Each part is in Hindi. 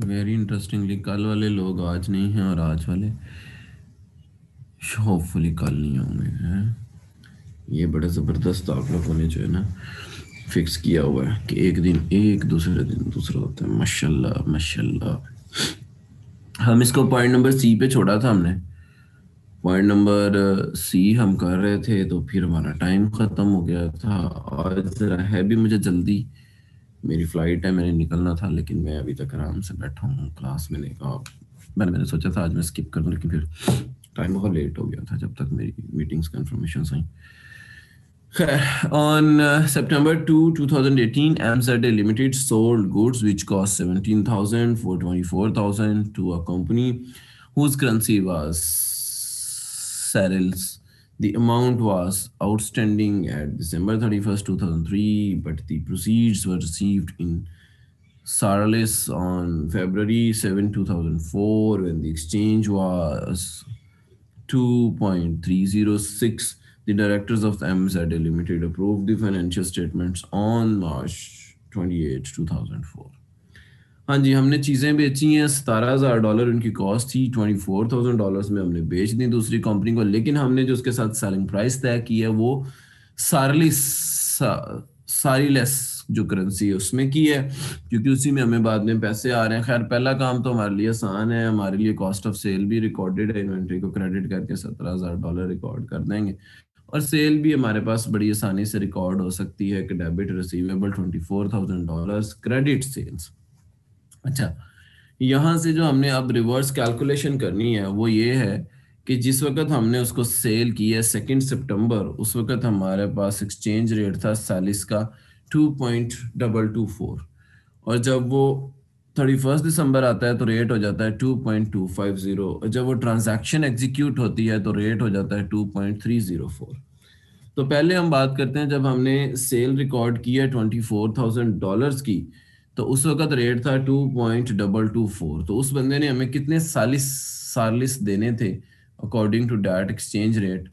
वेरी इंटरेस्टिंगली कल वाले लोग आज नहीं हैं और आज वाले होपफुली कल नहीं होंगे, हैं? ये बड़े ज़बरदस्त आप लोगों ने जो है ना फिक्स किया हुआ है कि एक दिन एक, दूसरे दिन दूसरा होता है। माशाल्लाह माशाल्लाह। हम इसको पॉइंट नंबर सी पे छोड़ा था हमने। पॉइंट नंबर सी हम कर रहे थे तो फिर हमारा टाइम ख़त्म हो गया था। और ज़रा है भी मुझे जल्दी। मेरी फ़्लाइट है मैंने निकलना था लेकिन मैं अभी तक आराम से बैठा हूँ क्लास में नहीं कहा मैंने मैंने सोचा था आज मैं स्किप कर दूँ लेकिन फिर टाइम बहुत लेट हो गया था जब तक मेरी मीटिंग्स कंफर्मेशन आई। on uh, September 2, 2018, AMZA Limited sold goods which cost 17,000 for 24,000 to a company whose currency was Sarils the amount was outstanding at December 31st, 2003, but the proceeds were received in Sarlis on February 7, 2004, when the exchange was 2.306. The directors of the MZA Limited approved the financial statements on March 28, 2004. हाँ जी हमने चीज़ें बेची हैं सतारह हज़ार डॉलर उनकी कॉस्ट थी ट्वेंटी फोर थाउज़ेंड डॉलर्स में हमने बेच दी दूसरी कंपनी को लेकिन हमने जो उसके साथ सेलिंग प्राइस तय की है वो सारली सा, सारी लेस जो करेंसी है उसमें की है क्योंकि उसी में हमें बाद में पैसे आ रहे हैं। खैर पहला काम तो हमारे लिए आसान है हमारे लिए कॉस्ट ऑफ़ सेल भी रिकॉर्डेड है इन्वेंट्री को क्रेडिट करके सत्रह हज़ार डॉलर रिकॉर्ड कर देंगे। और सेल भी हमारे पास बड़ी आसानी से रिकॉर्ड हो सकती है कि debit receivable twenty four thousand dollar credit sales अच्छा यहाँ से जो हमने अब रिवर्स कैलकुलेशन करनी है, वो ये है कि जिस वक्त हमने उसको सेल किया सेकेंड सितंबर उस वक्त हमारे पास एक्सचेंज रेट था सैलिस का two point double two four और जब वो थर्टी फ़र्स्ट दिसंबर आता है तो रेट हो जाता है two point two five zero और जब वो ट्रांजैक्शन एग्जीक्यूट होती है तो रेट हो जाता है two point three zero four तो पहले हम बात करते हैं जब हमने सेल रिकॉर्ड किया ट्वेंटी फोर थाउज़ेंड डॉलर्स की तो उस वक्त रेट था two point double two four तो उस बंदे ने हमें कितने सालिस सालिस देने थे according to that exchange rate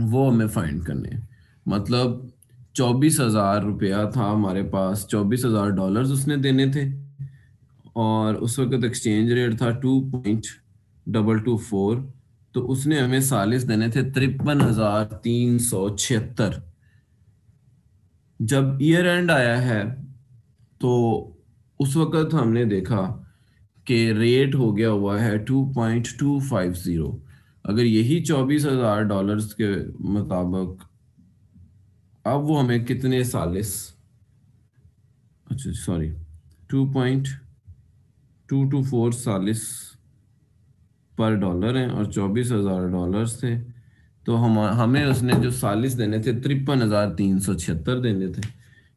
वो हमें फाइंड करने। मतलब चौबीस हज़ार रुपया था हमारे पास, चौबीस हज़ार डॉलर उसने देने थे। और उस वक्त एक्सचेंज रेट था two point double two four तो उसने हमें सालिस देने थे तिरपन हज़ार तीन सौ छिहत्तर। जब ईयर एंड आया है तो उस वक्त हमने देखा कि रेट हो गया हुआ है 2.250 अगर यही चौबीस हज़ार डॉलर के मुताबिक अब वो हमें कितने सालिस? अच्छा sorry two point two two four सालिस पर डॉलर हैं और चौबीस हज़ार डॉलर थे। तो हम, हमें उसने जो सालिस देने थे, तिरपन हज़ार तीन सौ छिहत्तर देने थे।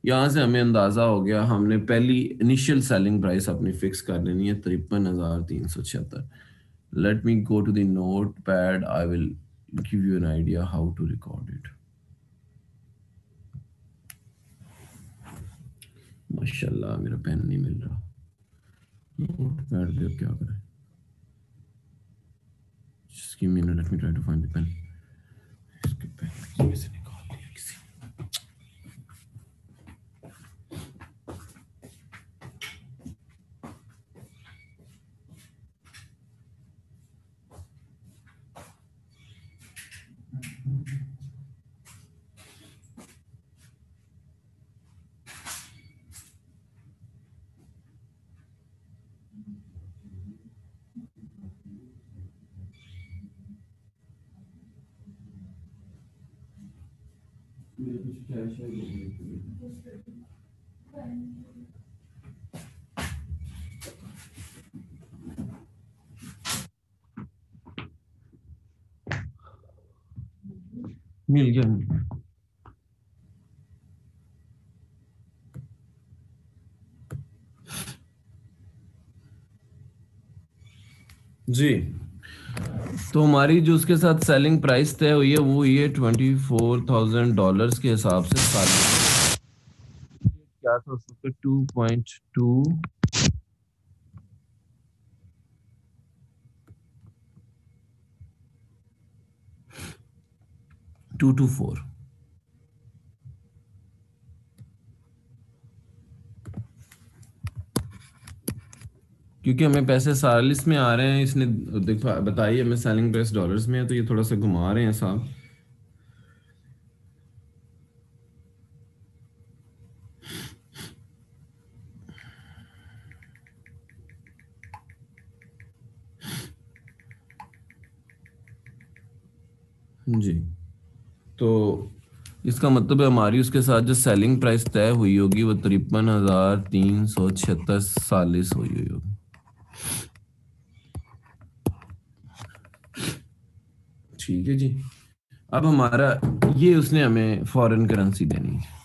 यहाँ से हमें अंदाज़ा हो गया हमने पहली इनिशियल सेलिंग प्राइस अपनी फिक्स कर लेनी है तिरपन हज़ार तीन सौ छिहत्तर। Let me go to the note pad I will give you an idea how to record it माशाल्लाह मेरा पेन नहीं मिल रहा। नोट पैड पे क्या करें? Just give me a minute, let me try to find the pen. इसके पेन से मिल गया जी तो हमारी जो उसके साथ सेलिंग प्राइस तय हुई है, वो ये ट्वेंटी फोर थाउज़ेंड डॉलर के हिसाब से क्या था उसका two point two two two four क्योंकि हमें पैसे सालिस में आ रहे हैं, इसने बताइए, हमें सेलिंग प्राइस डॉलर्स में है तो ये थोड़ा सा घुमा रहे हैं साहब। जी। तो इसका मतलब है हमारी, उसके साथ जो सेलिंग प्राइस तय हुई होगी, वो तिरपन हज़ार तीन सौ छिहत्तर सालिस हुई होगी। ठीक है जी। अब हमारा, ये उसने हमें फॉरेन करेंसी देनी है।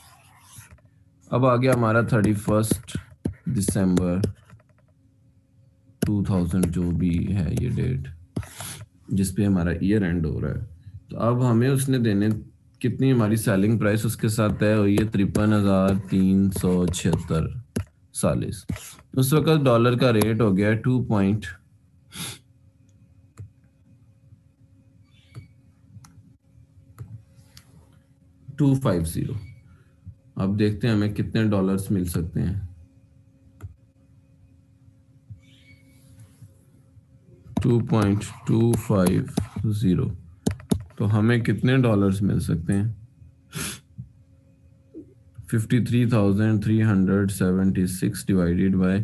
अब आ गया हमारा थर्टी फ़र्स्ट दिसंबर 2000 जो भी है ये डेट जिस पे हमारा ईयर एंड हो रहा है। तो अब हमें उसने देने कितनी हमारी सेलिंग प्राइस उसके साथ तय हुई है? तिरपन हज़ार तीन सौ छिहत्तर सालिस उस वक्त डॉलर का रेट हो गया two point two five zero अब देखते हैं हमें कितने डॉलर्स मिल सकते हैं। Two point two five zero तो हमें कितने डॉलर्स मिल सकते हैं? Fifty three thousand three hundred seventy six divided by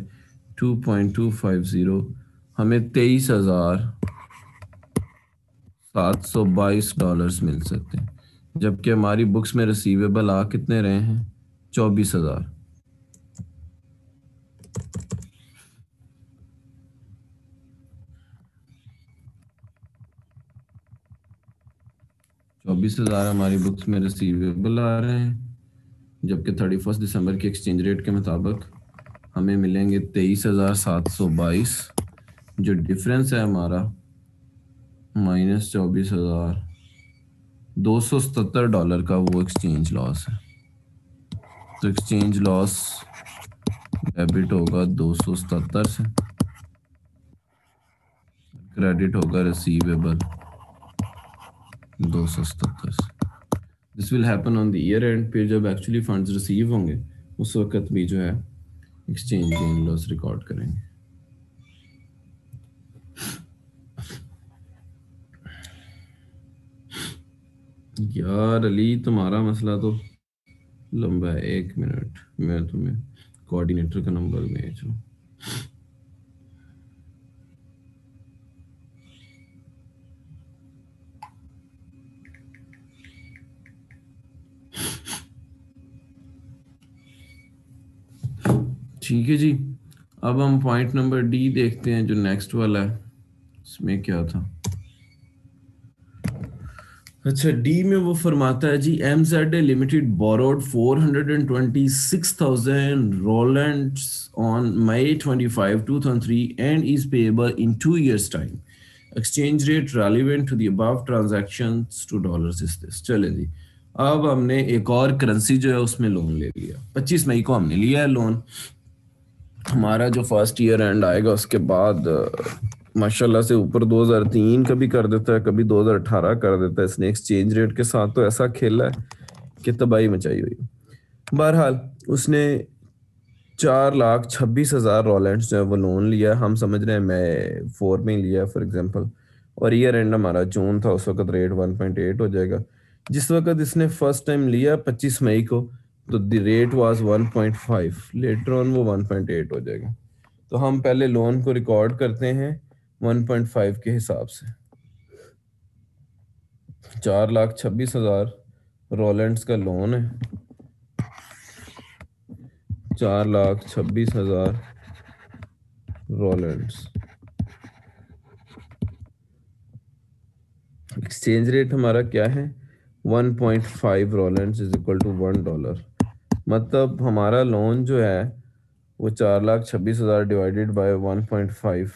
two point two five zero हमें तेईस हज़ार सात सौ बाईस डॉलर्स मिल सकते हैं। जबकि हमारी बुक्स में रिसीवेबल आ कितने रहे हैं? चौबीस हज़ार। चौबीस हज़ार हमारी बुक्स में रिसीवेबल आ रहे हैं, जबकि थर्टी फ़र्स्ट दिसंबर के एक्सचेंज रेट के मुताबिक हमें मिलेंगे तेईस हज़ार सात सौ बाईस, जो डिफरेंस है हमारा माइनस चौबीस हज़ार। दो सौ सतर डॉलर का वो एक्सचेंज लॉस है। तो एक्सचेंज लॉस डेबिट होगा दो सौ सतर से। क्रेडिट होगा रिसीवेबल दो सौ सतर this will happen on the year end फिर जब एक्चुअली फंड्स रिसीव होंगे, उस वक्त भी जो है एक्सचेंज गेन लॉस रिकॉर्ड करेंगे। यार अली, तुम्हारा मसला तो लंबा है। एक मिनट, मैं तुम्हें कोऑर्डिनेटर का नंबर भेज। रहा ठीक है जी, अब हम पॉइंट नंबर डी देखते हैं, जो नेक्स्ट वाला है। इसमें क्या था? अच्छा डी में वो फरमाता है, जी M Z limited borrowed four hundred and twenty six thousand roland on May twenty five two thousand three and is payable in two years time exchange rate relevant to the transaction two dollar चले जी, अब हमने एक और करेंसी जो है, उसमें लोन ले लिया। 25 मई को हमने लिया है लोन हमारा जो फ़र्स्ट ईयर एंड आएगा, उसके बाद माशाल्लाह से ऊपर 2003 कभी कर देता है, कभी 2018 कर देता है। इसने एक्सचेंज रेट के साथ तो ऐसा खेला है कि तबाही मचाई हुई। बहरहाल, उसने चार लाख छब्बीस हज़ार रोलेंट्स जो है वो लोन लिया। हम समझ रहे हैं, मैं फोर में लिया फॉर एग्जांपल और ईयर एंड हमारा जून था, उस वक्त रेट 1.8 हो जाएगा। जिस वक्त इसने फ़र्स्ट टाइम लिया 25 मई को तो the rate was 1.5 later on वो 1.8 हो जाएगा। तो हम पहले लोन को रिकॉर्ड करते हैं। 1.5 के हिसाब से। चार लाख छब्बीस हज़ार रोलेंट्स का लोन है। चार लाख छब्बीस हज़ार रोलेंट्स एक्सचेंज रेट हमारा क्या है? 1.5 rolands is equal to one dollar. मतलब हमारा लोन जो है, वो चार लाख छब्बीस हज़ार divided by one point five.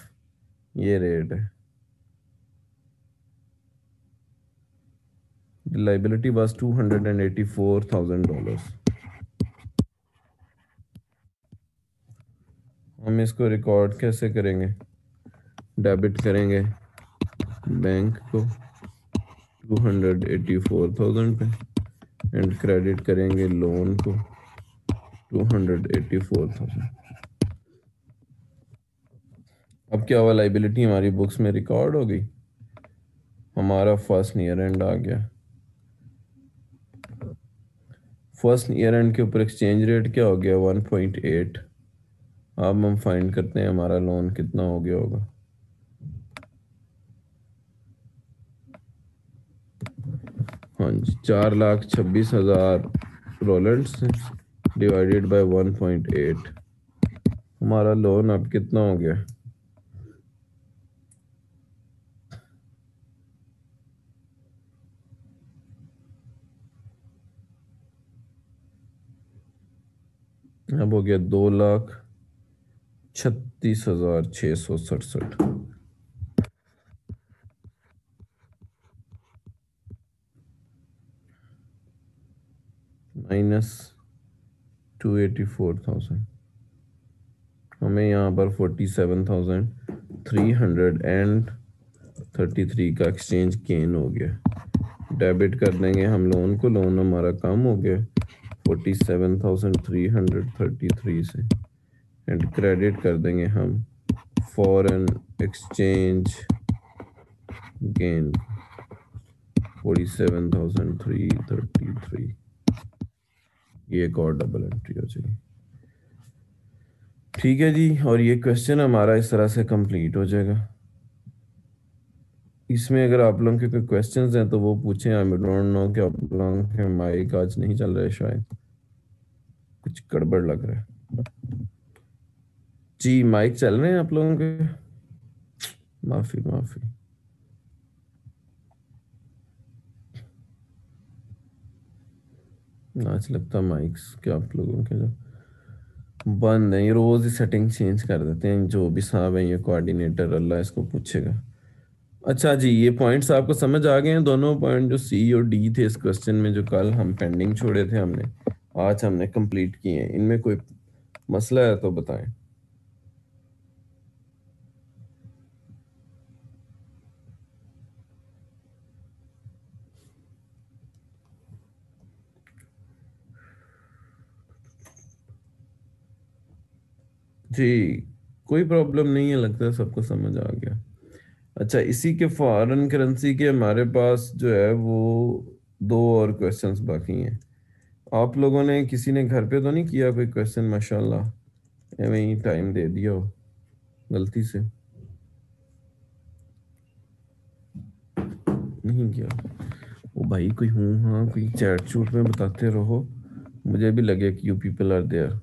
ये रेट है। लाइबिलिटी बस two hundred and eighty four thousand dollar हम इसको रिकॉर्ड कैसे करेंगे? डेबिट करेंगे बैंक को two hundred eighty four thousand पे एंड क्रेडिट करेंगे लोन को two hundred eighty four thousand क्या हुआ लाइबिलिटी हमारी बुक्स में रिकॉर्ड हो गई? हमारा फ़र्स्ट ईयर एंड आ गया। फ़र्स्ट ईयर एंड के ऊपर एक्सचेंज रेट क्या हो गया? 1.8 अब हम फाइंड करते हैं हमारा लोन कितना हो गया होगा। हाँ जी, चार लाख छब्बीस हज़ार रोलेंट्स डिवाइडेड बाय 1.8 हमारा लोन अब कितना हो गया? अब हो गया दो लाख छत्तीस हज़ार छ सौ सड़सठ। Minus two eighty four thousand हमें यहाँ पर forty seven thousand three hundred and thirty three का एक्सचेंज गेन हो गया। डेबिट कर देंगे हम लोन को लोन हमारा कम हो गया। Forty seven thousand three hundred thirty three से। एंड क्रेडिट कर देंगे हम foreign exchange gain forty seven thousand three thirty three ये एक और डबल एंट्री हो जाएगी। ठीक है जी, और ये क्वेश्चन हमारा इस तरह से कंप्लीट हो जाएगा। इसमें अगर आप लोगों के कोई क्वेश्चंस हैं तो वो पूछें। आई डोंट नो कि आप लोगों के माइक आज नहीं चल रहे शायद। कुछ गड़बड़ लग रहा है। जी माइक चल रहे हैं आप लोगों के? माफ़ी माफ़ी। आज लगता माइक्स क्या आप लोगों के जो। बंद है ये रोज ही सेटिंग चेंज कर देते हैं। जो भी साहब है, ये कोऑर्डिनेटर अल्लाह इसको पूछेगा। अच्छा जी, ये पॉइंट्स आपको समझ आ गए हैं। दोनों पॉइंट जो सी और डी थे इस क्वेश्चन में, जो कल हम पेंडिंग छोड़े थे हमने, आज हमने कंप्लीट किए हैं। इनमें कोई मसला है तो बताएँ। जी, कोई प्रॉब्लम नहीं है, लगता है सबको समझ आ गया। अच्छा इसी के फॉरेन करेंसी के हमारे पास जो है वो दो और क्वेश्चंस बाकी हैं। आप लोगों ने किसी ने घर पे तो नहीं किया कोई क्वेश्चन माशाल्लाह? एवं ही टाइम दे दिया हो, गलती से। नहीं किया। वो भाई, कोई हूँ हाँ कोई चैट चूट में बताते रहो। मुझे भी लगे कि you people are there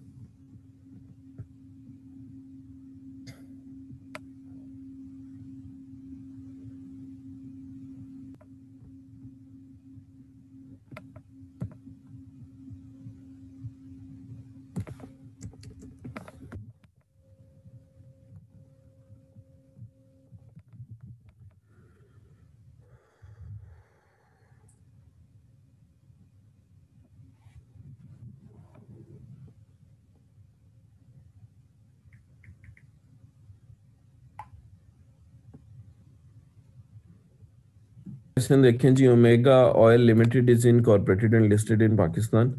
question देखें जी omega oil limited is incorporated and listed in Pakistan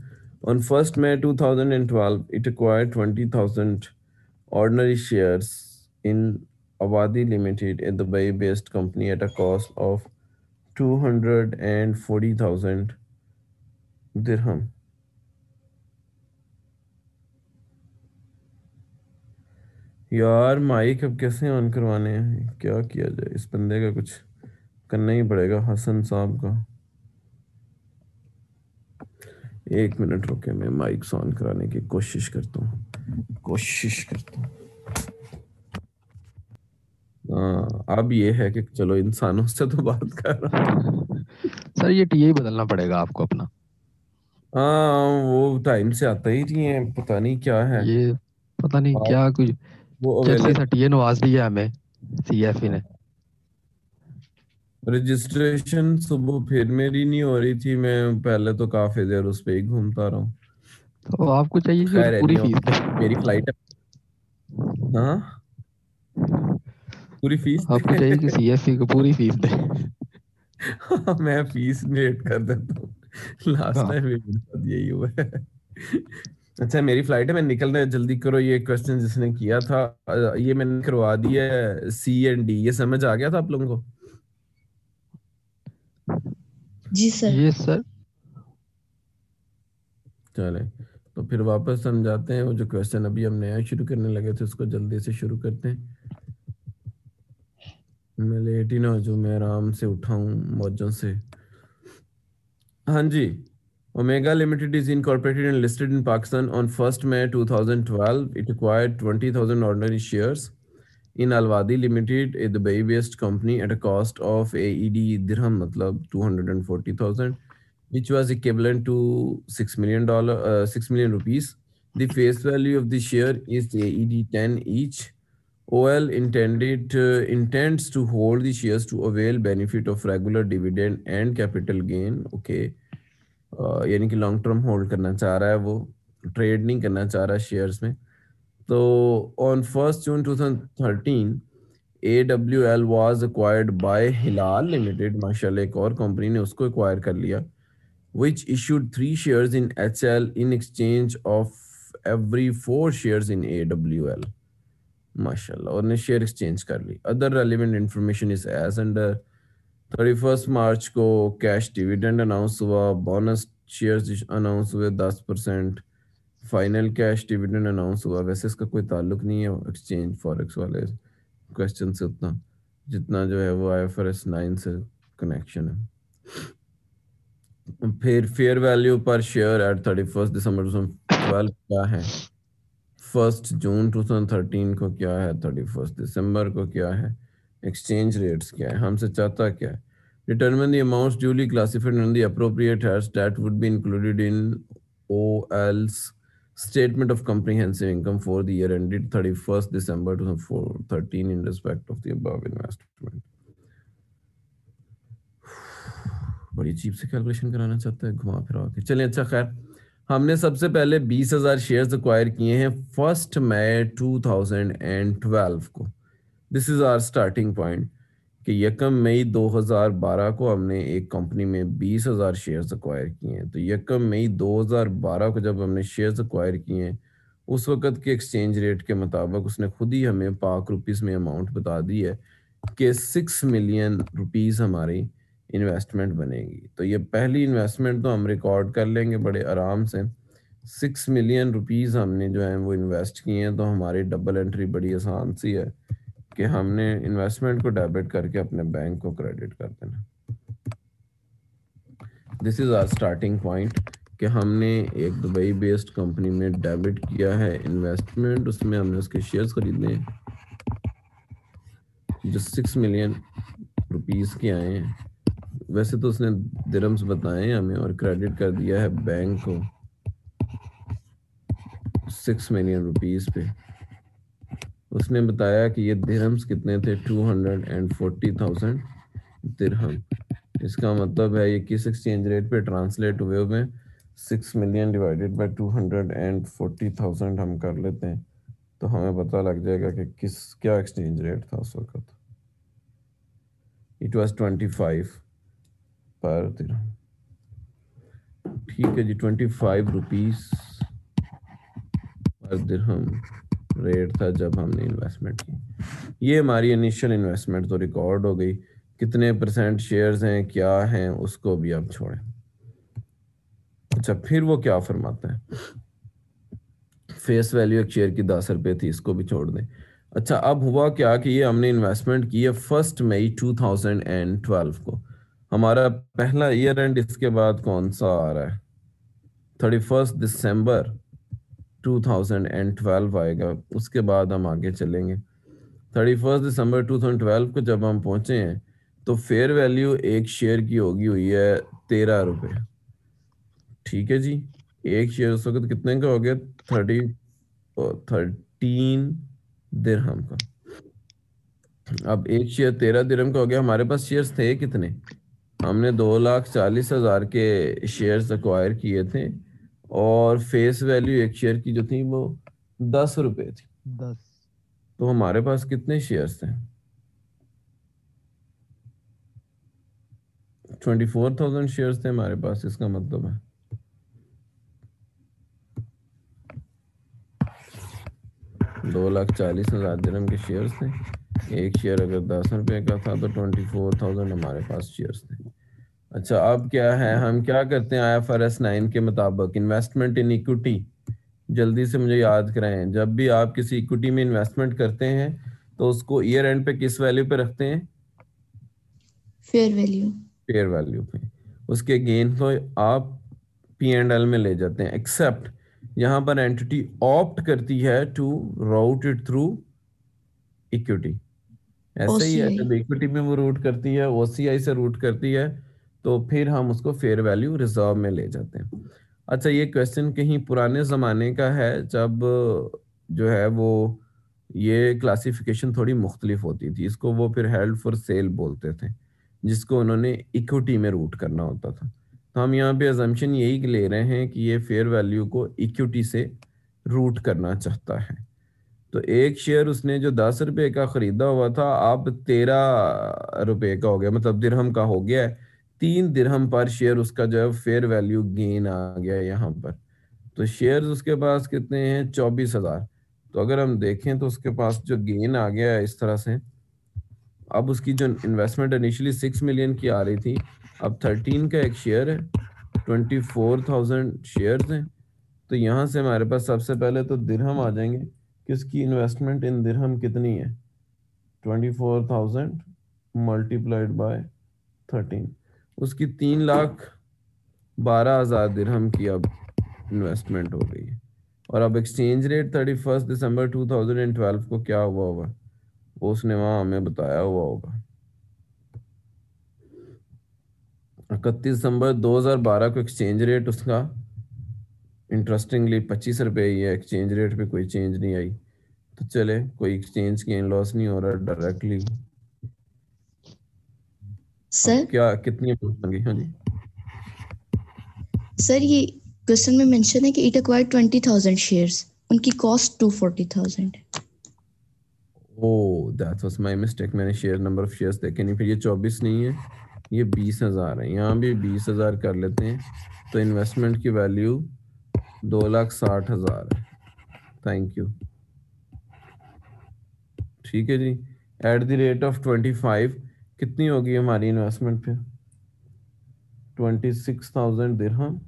on first May 2012 it acquire 20,000 ordinary shares in Awadi limited at Dubai based company at a cost of 240,000 dirham यार माइक अब कैसे ऑन करवाने हैं? क्या किया जाए? इस बंदे का कुछ करना ही पड़ेगा हसन साहब का। एक मिनट रुके मैं माइक ऑन कराने की कोशिश करता हूँ। कोशिश करता हूँ। हाँ अब ये है कि चलो इंसानों से तो बात कर रहा हूँ। सर ये टी बदलना पड़ेगा आपको अपना। हाँ वो टाइम से आता ही नहीं है पता नहीं क्या है। ये पता नहीं क्या कुछ वो टीए नवाज़ दिया हमें सीएफई ने। रजिस्ट्रेशन सुबह फिर मेरी नहीं हो रही थी मैं पहले तो काफ़ी देर उस पे ही घूमता रहा तो आपको चाहिए कि पूरी फ़ीस? मेरी फ़्लाइट है। हाँ? पूरी फ़ीस आपको चाहिए कि सीएफई को पूरी फ़ीस दे? हाँ, मैं फ़ीस वेट कर देता हूँ। लास्ट टाइम हाँ। मेरे साथ यही हुआ है। अच्छा मेरी फ़्लाइट है मैं निकल रहा जल्दी करो ये क्वेश्चन जिसने किया था ये मैंने करवा दिया है सी एंड डी ये समझ आ गया था आप लोगों को? जी सर। ये सर। चले तो फिर वापस समझाते हैं वो जो क्वेश्चन अभी हम नया शुरू करने लगे थे उसको जल्दी से शुरू करते हैं। मैं लेट ही ना जो मैं आराम से उठाऊ मौजों से। हाँ जी omega limited is incorporated and listed in Pakistan on first May 2012 it acquired 20,000 ordinary shares in Alwadi limited a Dubai based company at a cost of A E D मतलब two hundred and forty thousand which was equal to six million dollar six million rupees the face value of the share is A E D ten each OL intended uh, intends to hold the shares to avail benefit of regular dividend and capital gain. Okay, uh, यानी कि long term hold करना चाह रहा है वो trade नहीं करना चाह रहा shares में। तो on first June 2013 A W L was acquired by Hilal limited माशाल्लाह एक और कंपनी ने उसको एक्वायर कर लिया issued three shares in H L in exchange of every four shares in AWL माशाल्लाह और ने शेयर एक्सचेंज कर ली। Other relevant information is as under thirty first March को कैश डिविडेंड अनाउंस हुआ बोनस शेयर्स अनाउंस हुए दस percent final cash dividend announce हुआ। वैसे इसका कोई ताल्लुक नहीं है एक्सचेंज फॉरेक्स वाले क्वेश्चन से उतना। जितना जो है वो आई एफ़ एस नाइन से कनेक्शन है। फिर फेयर वैल्यू पर share at thirty first December two twelve क्या है? फ़र्स्ट जून 2013 को क्या है? थर्टी फ़र्स्ट दिसंबर को क्या है? एक्सचेंज रेट्स क्या है? हमसे चाहता क्या है? Determine the amounts duly classified in the appropriate heads that would be included in OL's statement of comprehensive income for the year ended 31st December 2013 in respect of the above investment. बड़ी अजीब से कैलकुलेशन कराना चाहता है घुमा फिरा के चलें अच्छा खैर हमने सबसे पहले बीस हज़ार शेयर अक्वायर किए हैं फ़र्स्ट मई 2012 को this is our starting point कि यकम मई 2012 को हमने एक कंपनी में बीस हज़ार शेयर्स अक्वायर किए हैं। तो यकम मई 2012 को जब हमने शेयर्स अक्वायर किए हैं, उस वक़्त के एक्सचेंज रेट के मुताबिक उसने खुद ही हमें पाक रुपीज़ में अमाउंट बता दी है कि सिक्स मिलियन रुपीज़ हमारी इन्वेस्टमेंट बनेगी। तो ये पहली इन्वेस्टमेंट तो हम रिकॉर्ड कर लेंगे बड़े आराम से। सिक्स मिलियन रुपीज़ हमने जो है वो इन्वेस्ट किए हैं तो हमारी डबल एंट्री बड़ी आसान सी है। कि हमने इन्वेस्टमेंट को डेबिट करके अपने बैंक को क्रेडिट कर देना। This is our starting point कि हमने एक दुबई बेस्ड कंपनी में डेबिट किया है। इन्वेस्टमेंट उसमें हमने उसके शेयर्स खरीदने जो सिक्स मिलियन रुपीस के आए हैं। वैसे तो उसने दिरम्स बताए हमें और क्रेडिट कर दिया है बैंक को सिक्स मिलियन रुपीस पे। उसने बताया कि ये दिरहम्स कितने थे? Two hundred and forty thousand dirham. इसका मतलब है, ये किस एक्सचेंज रेट पे ट्रांसलेट हुए हुए six million divided by two hundred and forty thousand हम कर लेते हैं। तो हमें पता लग जाएगा कि किस, क्या एक्सचेंज रेट था उस वक्त। इट वाज ट्वेंटी फाइव पर दिरहम ठीक है जी ट्वेंटी फाइव रुपीज़ पर दिरहम रेट था जब हमने इन्वेस्टमेंट की। ये हमारी इनिशियल इन्वेस्टमेंट तो रिकॉर्ड हो गई। कितने परसेंट शेयर्स हैं, क्या हैं, उसको भी आप छोड़ें। अच्छा फिर वो क्या फरमाता है? फेस वैल्यू एक शेयर की दस रुपये थी, इसको भी छोड़ दें। अच्छा अब हुआ क्या कि ये हमने इन्वेस्टमेंट की है फ़र्स्ट मई 2012 को। हमारा पहला ईयर एंड इसके बाद कौन सा आ रहा है? थर्टी फ़र्स्ट दिसंबर 2012 आएगा। उसके बाद हम आगे चलेंगे। थर्टी फ़र्स्ट दिसंबर 2012 को जब हम पहुँचे हैं तो फेयर वैल्यू एक शेयर की होगी, हुई है तेरह रुपये ठीक है जी? एक शेयर उस वक्त कितने का हो गया? थर्टी थर्टीन दिरहम का। अब एक शेयर तेरह दिरहम का हो गया। हमारे पास शेयर्स थे कितने? हमने दो लाख चालीस हज़ार के शेयर्स अक्वायर किए थे। और फेस वैल्यू एक शेयर की जो थी वो दस रुपए थी। दस। तो हमारे पास कितने शेयर्स थे? ट्वेंटी फोर थाउज़ेंड शेयर थे हमारे पास इसका मतलब है। दो लाख चालीस हज़ार दिरहम के शेयर्स थे। एक शेयर अगर दस रुपए का था तो ट्वेंटी फोर थाउज़ेंड हमारे पास शेयर्स थे। अच्छा अब क्या है? हम क्या करते हैं? I F R S nine के मुताबिक इन्वेस्टमेंट इन इक्विटी जल्दी से मुझे याद कराएँ। जब भी आप किसी इक्विटी में इन्वेस्टमेंट करते हैं तो उसको ईयर एंड पे किस वैल्यू पे रखते हैं? फेयर वैल्यू फेयर वैल्यू पे। उसके गेन को आप पी एंड एल में ले जाते हैं। एक्सेप्ट यहाँ पर एंटिटी ऑप्ट करती है to route it through equity ऐसे ही है। जब इक्विटी में वो रूट करती है ओसीआई से रूट करती है तो फिर हम उसको फेयर वैल्यू रिज़र्व में ले जाते हैं। अच्छा ये क्वेश्चन कहीं पुराने ज़माने का है, जब, जो है वो, ये क्लासिफिकेशन थोड़ी मुख्तलिफ़ होती थी। इसको वो फिर हेल्ड फॉर सेल बोलते थे, जिसको उन्होंने इक्विटी में रूट करना होता था। तो हम यहाँ पे अजम्पशन यही ले रहे हैं कि ये फेयर वैल्यू को इक्विटी से रूट करना चाहता है। तो एक शेयर उसने जो दस रुपए का खरीदा हुआ था, अब तेरह रुपए का हो गया मतलब दिरहम का हो गया है। तीन दिरहम पर शेयर उसका जो है फेयर वैल्यू गेन आ गया यहाँ पर। तो शेयर उसके पास कितने हैं? चौबीस हज़ार। तो अगर हम देखें तो उसके पास जो गेन आ गया है इस तरह से, अब उसकी जो इन्वेस्टमेंट इनिशियली सिक्स मिलियन की आ रही थी, अब थर्टीन का एक शेयर है ट्वेंटी फोर थाउज़ेंड शेयर हैं। तो यहाँ से हमारे पास सबसे पहले तो दिरहम आ जाएँगे। कि उसकी इन्वेस्टमेंट इन दिरहम कितनी है? Twenty four thousand multiplied by thirteen उसकी तीन लाख बारह हज़ार दिरहम की अब इन्वेस्टमेंट हो गई है। और अब exchange rate thirty first December two thousand and twelve को क्या हुआ होगा? वो उसने वहाँ हमें बताया हुआ होगा। इकतीस दिसंबर 2012 को एक्सचेंज रेट उसका इंटरेस्टिंगली पच्चीस रुपये ही है। एक्सचेंज रेट पे कोई चेंज नहीं आई। तो चले, कोई एक्सचेंज गेन लॉस नहीं हो रहा डायरेक्टली सर क्या कितनी होगी हाँ जी। सर ये क्वेश्चन में मेंशन है कि it acquired twenty thousand shares उनकी cost two forty thousand oh that was my mistake मैंने शेयर नंबर ऑफ़ शेयर्स देखे नहीं। फिर ये चौबीस नहीं है ये बीस हज़ार है। यहाँ भी बीस हज़ार कर लेते हैं। तो इन्वेस्टमेंट की वैल्यू दो लाख साठ हज़ार है। थैंक यू ठीक है जी। At the rate of twenty five कितनी होगी हमारी इन्वेस्टमेंट पे? Twenty six thousand dirham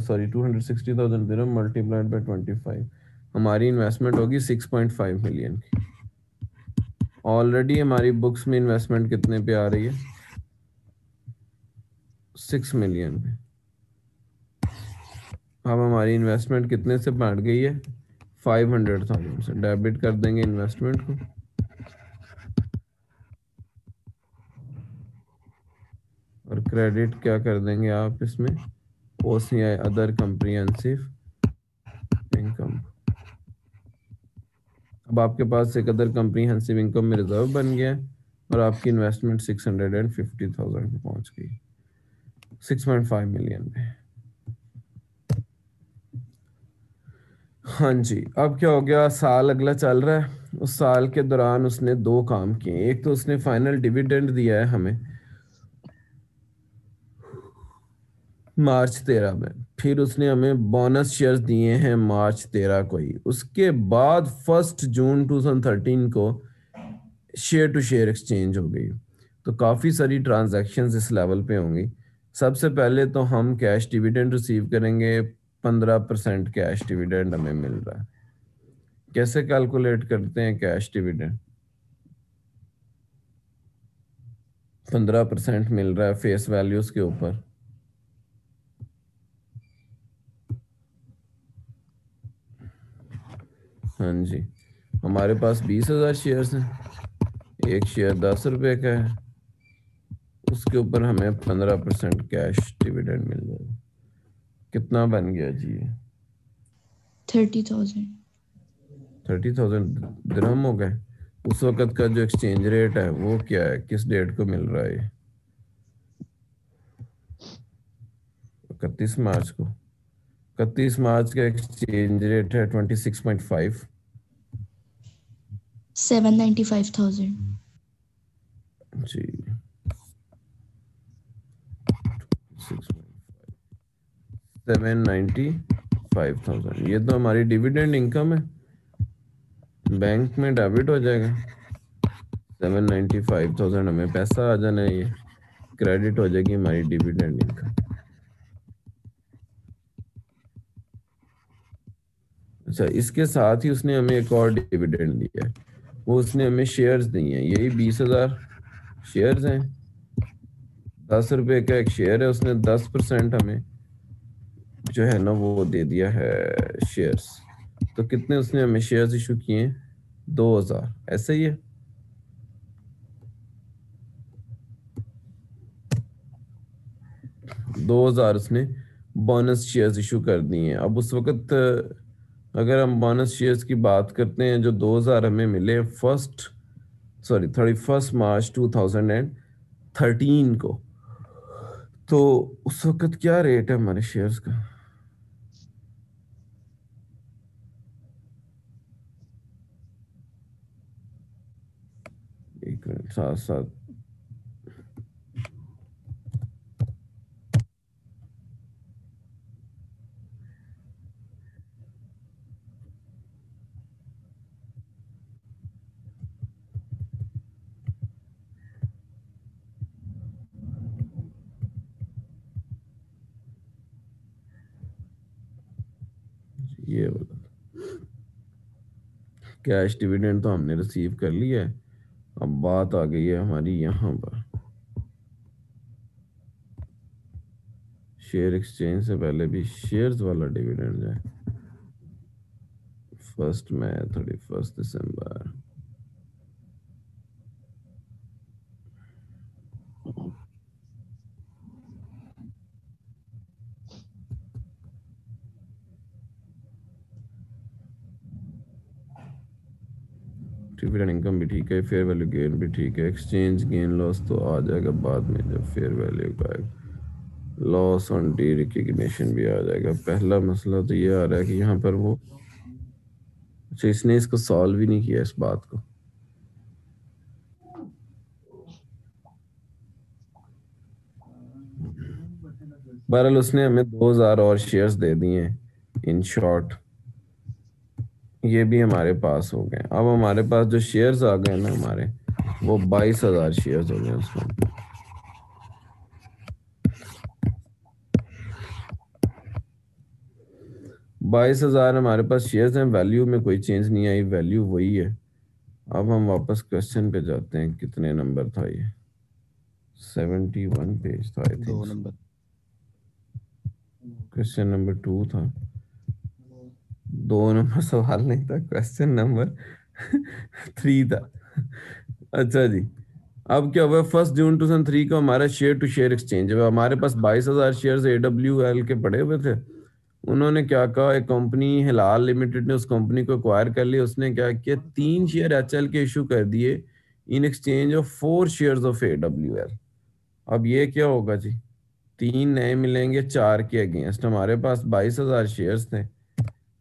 sorry two hundred sixty thousand dirham multiplied by twenty five हमारी इन्वेस्टमेंट होगी सिक्स पॉइंट फाइव मिलियन की. ऑलरेडी हमारी बुक्स में इन्वेस्टमेंट कितने पे आ रही है? सिक्स मिलियन पे. अब हमारी इन्वेस्टमेंट कितने से बढ़ गई है? फाइव हंड्रेड थाउज़ेंड से. डेबिट कर देंगे इन्वेस्टमेंट को और क्रेडिट क्या कर देंगे आप इसमें? ओसीआई अदर कंप्रिहेंसिव इनकम अब आपके पास एक अदर कंप्रीहेंसिव इनकम में रिज़र्व बन गया और आपकी investment six hundred and fifty thousand पे पहुँच गई। सिक्स पॉइंट फाइव मिलियन पे हाँ जी, अब क्या हो गया? साल अगला चल रहा है। उस साल के दौरान उसने दो काम किए। एक तो उसने फाइनल डिविडेंड दिया है हमें। मार्च तेरह में। फिर उसने हमें बोनस शेयर्स दिए हैं मार्च तेरह को ही। उसके बाद फ़र्स्ट जून 2013 को शेयर टू शेयर एक्सचेंज हो गई। तो काफ़ी सारी ट्रांजैक्शंस इस लेवल पे होंगी। सबसे पहले तो हम कैश डिविडेंड रिसीव करेंगे। पंद्रह परसेंट कैश डिविडेंड हमें मिल रहा है। कैसे कैलकुलेट करते हैं कैश डिविडेंड पंद्रह परसेंट मिल रहा है फेस वैल्यूज़ के ऊपर। हाँ जी। हमारे पास बीस हज़ार शेयर हैं। एक शेयर दस रुपए का है। उसके ऊपर हमें पंद्रह परसेंट कैश डिविडेंड मिल जाएगा। कितना बन गया जी ये? Thirty thousand. Thirty thousand dirham हो गए। उस वक्त का जो एक्सचेंज रेट है वो क्या है? किस डेट को मिल रहा है इकतीस मार्च को। इकतीस मार्च का एक्सचेंज रेट है twenty six point five. Seven ninety five thousand. Seven ninety five ये तो हमारी डिविडेंड इनकम है। बैंक में डेबिट हो जाएगा। सेवन नाइन्टी फाइव थाउज़ेंड हमें पैसा आ जाना है, ये क्रेडिट हो जाएगी हमारी डिविडेंड इनकम अच्छा इसके साथ ही उसने हमें एक और डिविडेंड दिया है। वो उसने हमें शेयर्स दिए हैं। यही बीस हज़ार शेयर्स हैं। दस रुपए का एक शेयर है, उसने दस परसेंट हमें जो है ना वो दे दिया है शेयर्स तो कितने उसने हमें शेयर्स इशू किए दो हज़ार। ऐसा ही है। दो हज़ार उसने बोनस शेयर्स इशू कर दिए हैं। अब उस वक्त अगर हम बोनस शेयर्स की बात करते हैं, जो 2000 हमें मिले first sorry thirty first March 2013 को तो उस वक्त क्या रेट है हमारे शेयर्स का? एक मिनट साथ साथ ये वाला कैश डिविडेंड तो हमने रिसीव कर लिया है। अब बात आ गई है हमारी यहाँ पर। शेयर एक्सचेंज से पहले भी शेयर्स वाला डिविडेंड है। फ़र्स्ट में thirty first December dividend income भी ठीक है फेयर वैल्यू गेन भी ठीक है। एक्सचेंज गेन लॉस तो आ जाएगा बाद में जब फेयर वैल्यू का लॉस ऑन डी रिकग्निशन भी आ जाएगा। पहला मसला तो ये आ रहा है कि यहाँ पर वो अच्छा इसने इसको सॉल्व ही नहीं किया इस बात को। बहरहाल उसने हमें 2000 और शेयर्स दे दिए इन शॉर्ट ये भी हमारे पास हो गए। अब हमारे पास जो शेयर्स आ गए ना हमारे वो बाईस हज़ार शेयर हो गए उसमें। बाईस हज़ार हमारे पास शेयर्स हैं वैल्यू में कोई चेंज नहीं आई वैल्यू वही है। अब हम वापस क्वेश्चन पे जाते हैं कितने नंबर था ये? सेवेंटी वन पेज था I think question number two था। दो नंबर सवाल नहीं था क्वेश्चन नंबर थ्री था। अच्छा जी, अब क्या हुआ? First June two thousand three को हमारा शेयर टू शेयर एक्सचेंज हुआ हमारे पास बाईस हज़ार शेयर ए डब्ल्यू एल के पड़े हुए थे, उन्होंने क्या कहा? एक कंपनी हिलाल लिमिटेड ने उस कंपनी को एक्वायर कर लिया। उसने क्या किया? तीन शेयर एच एल के इशू कर दिए in exchange of four share of A W L अब ये क्या होगा जी? तीन नए मिलेंगे, चार के अगेंस्ट हमारे पास बाईस हज़ार शेयर थे।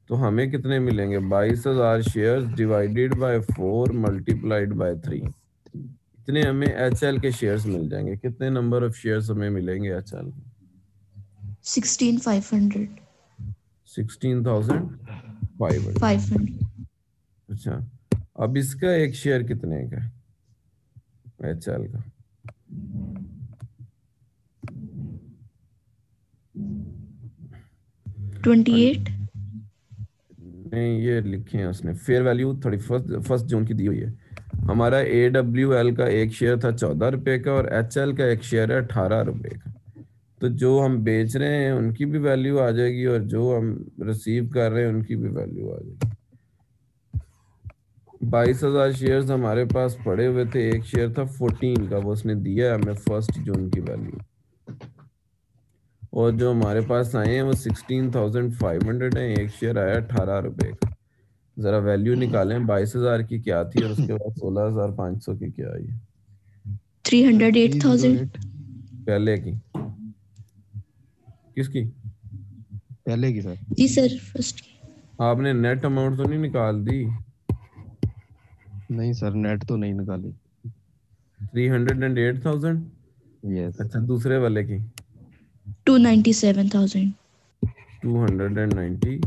तो हमें कितने मिलेंगे? बाईस हज़ार share divided by four multiplied by three इतने हमें एच एल के शेयर्स मिल जाएँगे। कितने नंबर ऑफ़ शेयर्स हमें मिलेंगे H L sixteen five hundred sixteen thousand five five hundred अच्छा अब इसका एक शेयर कितने का एच एल का। ट्वेंटी एट नहीं ये लिखे हैं उसने। Fair value thirty first first June की दी हुई है। हमारा ए डब्ल्यू एल का एक शेयर था चौदह रुपए का और एच एल का एक शेयर है अठारह रुपए का। तो जो हम बेच रहे हैं, उनकी भी वैल्यू आ जाएगी और जो हम रिसीव कर रहे हैं, उनकी भी वैल्यू आ जाएगी। बाईस हज़ार शेयर हमारे पास पड़े हुए थे। एक शेयर था फोर्टीन का, वो उसने दिया है हमें फ़र्स्ट जून की वैल्यू और जो हमारे पास आए हैं वो सिक्सटीन थाउज़ेंड फाइव हंड्रेड है। एक शेयर आया अठारह रुपए का। जरा वैल्यू निकालें बाईस हज़ार की क्या थी और उसके बाद सोलह हज़ार पाँच सौ की क्या आई? थ्री हंड्रेड एट थाउज़ेंड पहले की। किसकी? पहले की सर। जी सर फ़र्स्ट की। आपने नेट अमाउंट तो नहीं निकाल दी? नहीं सर नेट तो नहीं निकाली। Three hundred and eight thousand yes अच्छा दूसरे वाले की। Two ninety seven thousand two hundred and ninety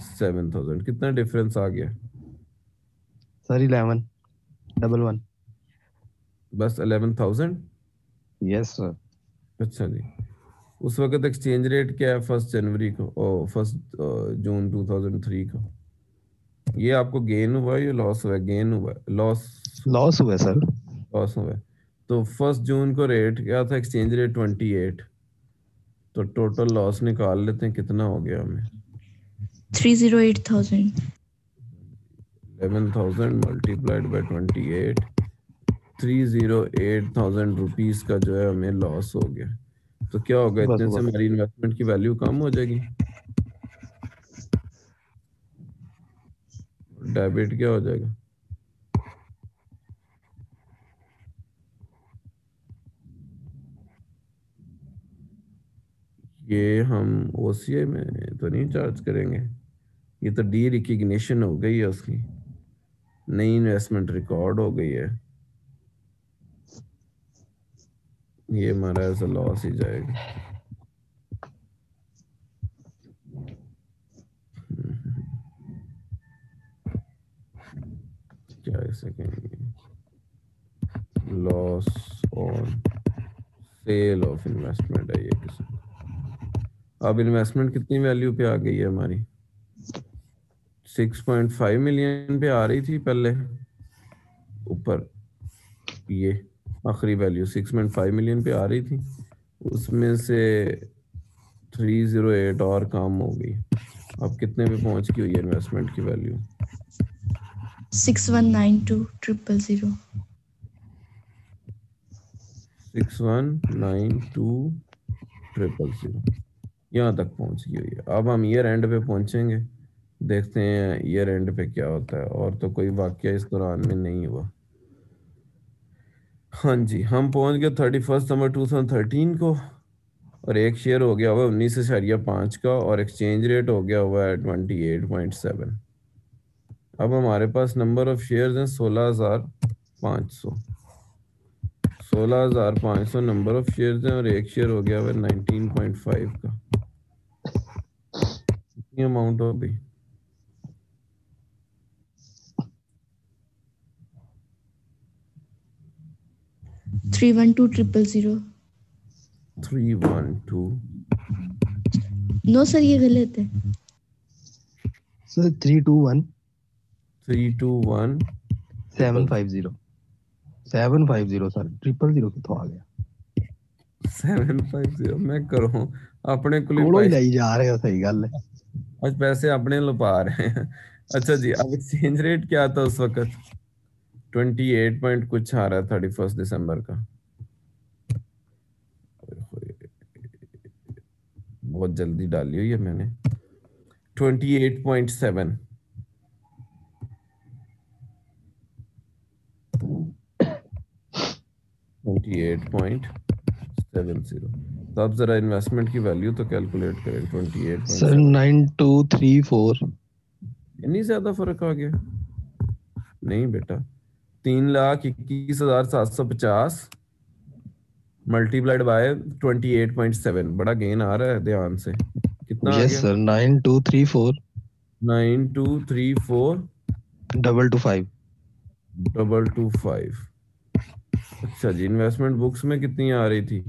seven thousand कितना डिफरेंस आ गया? सर इलेवन डबल वन बस अलेवन थाउज़ेंड यस सर अच्छा जी। उस वक्त एक्सचेंज रेट क्या है फ़र्स्ट जनवरी को? ओ फ़र्स्ट जून 2003 का। ये आपको गेन हुआ है या लॉस हुआ है? गेन हुआ है। लॉस लॉस हुआ है सर लॉस हुआ है। तो फ़र्स्ट जून को रेट क्या था? एक्सचेंज रेट 28 तो टोटल लॉस निकाल लेते हैं कितना हो गया हमें? 308,000 11,000 मल्टीप्लाइड बाय 28 308,000 रुपीस का जो है हमें लॉस हो गया। तो क्या होगा बस, इतने से हमारी इन्वेस्टमेंट की वैल्यू कम हो जाएगी? डेबिट क्या हो जाएगा? ये हम ओसीआई में तो नहीं चार्ज करेंगे। ये तो डी रिकग्निशन हो गई है उसकी। नई इन्वेस्टमेंट रिकॉर्ड हो गई है। ये हमारा एज लॉस ही जाएगा। क्या ऐसे कहेंगे? Loss on sale of investment है ये किस्म अब इन्वेस्टमेंट कितनी वैल्यू पे आ गई है हमारी? 6.5 मिलियन पे आ रही थी पहले ऊपर ये आखिरी वैल्यू 6.5 मिलियन पे आ रही थी। उसमें से 308 और काम हो गई। अब कितने पे पहुँच गई हुई है इन्वेस्टमेंट की value 6192 triple zero six one nine two triple zero यहाँ तक पहुँच गई हुई है। अब हम ईयर एंड पे पहुँचेंगे, देखते हैं ईयर एंड पे क्या होता है। और तो कोई वाक्य इस दौरान में नहीं हुआ। हाँ जी, हम पहुँच गए thirty first number two thousand thirteen को। और एक शेयर हो गया हुआ है उन्नीस इशारिया पाँच का और एक्सचेंज रेट हो गया हुआ है ट्वेंटी एट पॉइंट सेवन अब हमारे पास नंबर ऑफ़ शेयर्स हैं सोलह हज़ार पाँच सौ। सोलह हज़ार पाँच सौ नंबर ऑफ़ शेयर्स हैं और एक शेयर हो गया हुआ है नाइनटीन पॉइंट फाइव का। कितनी amount of b Three one two triple zero. Three one two. No sir ये गलत है। Sir three two one three two one seven five zero seven five zero sir triple zero कितों आ गया? सेवन फाइव ज़ीरो मैं करूँ? अपने को ही लाई जा रहे हो सही गल है। आज पैसे अपने लुपा रहे हैं। अच्छा जी, अब एक्सचेंज रेट क्या था उस वक्त? ट्वेंटी एट पॉइंट कुछ आ रहा है थर्टी फ़र्स्ट दिसंबर का बहुत जल्दी डाली हुई है मैंने। Twenty eight point seven twenty eight point seven zero तो अब जरा इन्वेस्टमेंट की वैल्यू तो कैलकुलेट करें twenty eight sir nine two three four इतनी ज़्यादा फ़र्क आ गया। नहीं बेटा तीन लाख इक्कीस हज़ार सात सौ पचास multiplied by twenty eight point seven बड़ा गेन आ रहा है ध्यान से। कितना yes sir nine two three four nine two three four double two five double two five अच्छा जी इन्वेस्टमेंट बुक्स में कितनी आ रही थी?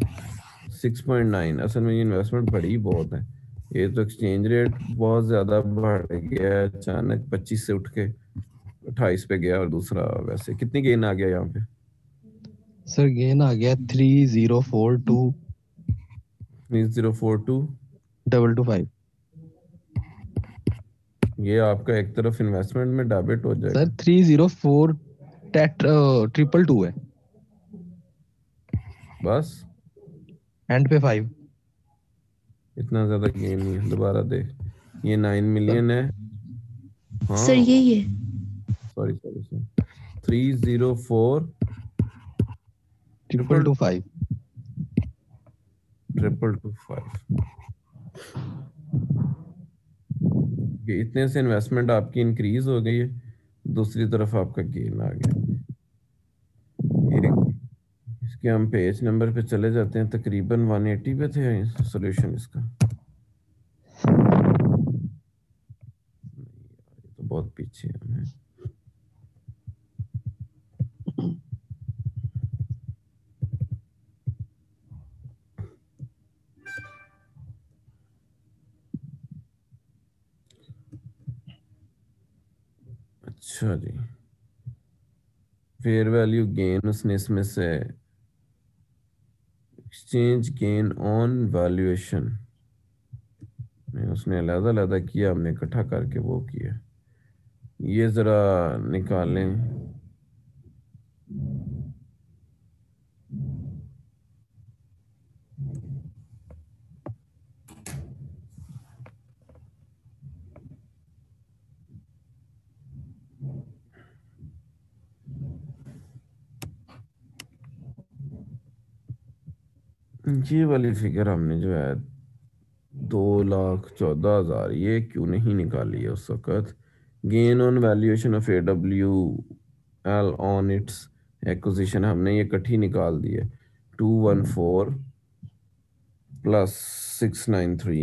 सिक्स पॉइंट नाइन असल में ये इन्वेस्टमेंट बड़ी बहुत है। ये तो एक्सचेंज रेट बहुत ज़्यादा बढ़ गया है। अचानक पच्चीस से उठ के अट्ठाईस पे गया और दूसरा वैसे। कितनी गेन आ गया यहाँ पे? सर गेन आ गया three zero four two zero four two double two five ये आपका एक तरफ़ इन्वेस्टमेंट में डेबिट हो जाएगा। सर थ्री ज़ीरो फोर टेट ट्रिपल टू है। बस। एंड पे फाइव इतना ज़्यादा गेन नहीं है दोबारा देख। ये नाइन मिलियन है। हाँ। सर यही है sorry sorry sorry three zero four triple two five triple two five इतने से इन्वेस्टमेंट आपकी इंक्रीज हो गई है। दूसरी तरफ़ आपका गेन आ गया। ये इसके हम पेज नंबर पे चले जाते हैं, तकरीबन 180 पे थे सॉल्यूशन इसका। तो बहुत पीछे हम। अच्छा जी। फेयर वैल्यू गेन उसने इसमें से एक्सचेंज गेन ऑन वैल्यूएशन उसने अलहदा अलहदा किया, हमने इकट्ठा करके वो किया। ये ज़रा निकालें। ये वाली फिगर हमने जो है दो लाख चौदह हज़ार, ये क्यों नहीं निकाली है उस वक्त? Gain on valuation of A W L on its acquisition हमने ये इकट्ठी निकाल दी है। Two one four plus six nine three